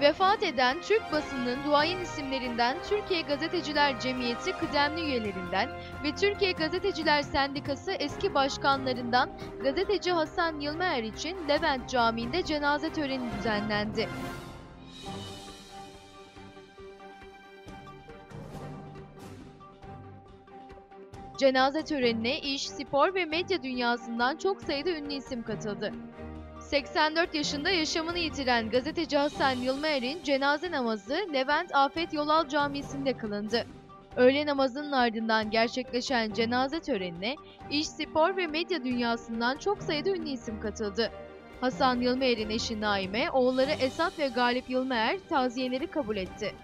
Vefat eden Türk basınının duayen isimlerinden Türkiye Gazeteciler Cemiyeti kıdemli üyelerinden ve Türkiye Gazeteciler Sendikası eski başkanlarından gazeteci Hasan Yılmaer için Levent Camii'nde cenaze töreni düzenlendi. Cenaze törenine iş, spor ve medya dünyasından çok sayıda ünlü isim katıldı. 84 yaşında yaşamını yitiren gazeteci Hasan Yılmaer'in cenaze namazı Levent Afet Yolal Camisi'nde kılındı. Öğle namazının ardından gerçekleşen cenaze törenine iş, spor ve medya dünyasından çok sayıda ünlü isim katıldı. Hasan Yılmaer'in eşi Naime, oğulları Esat ve Galip Yılmaer taziyeleri kabul etti.